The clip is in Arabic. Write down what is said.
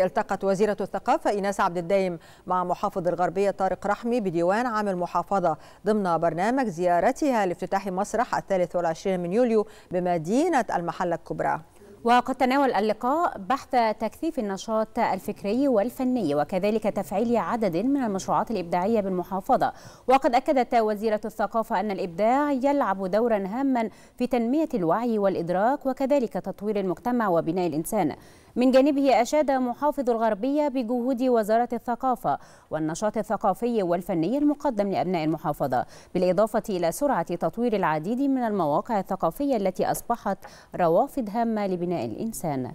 التقت وزيرة الثقافة إيناس عبد الدايم مع محافظ الغربية طارق رحمي بديوان عام المحافظة ضمن برنامج زيارتها لافتتاح مسرح الثالث والعشرين من يوليو بمدينة المحلة الكبرى. وقد تناول اللقاء بحث تكثيف النشاط الفكري والفني وكذلك تفعيل عدد من المشروعات الإبداعية بالمحافظة. وقد أكدت وزيرة الثقافة أن الإبداع يلعب دورا هاما في تنمية الوعي والإدراك وكذلك تطوير المجتمع وبناء الإنسان. من جانبه أشاد محافظ الغربية بجهود وزارة الثقافة والنشاط الثقافي والفني المقدم لأبناء المحافظة بالإضافة إلى سرعة تطوير العديد من المواقع الثقافية التي أصبحت روافد هامة لبناء الإنسان.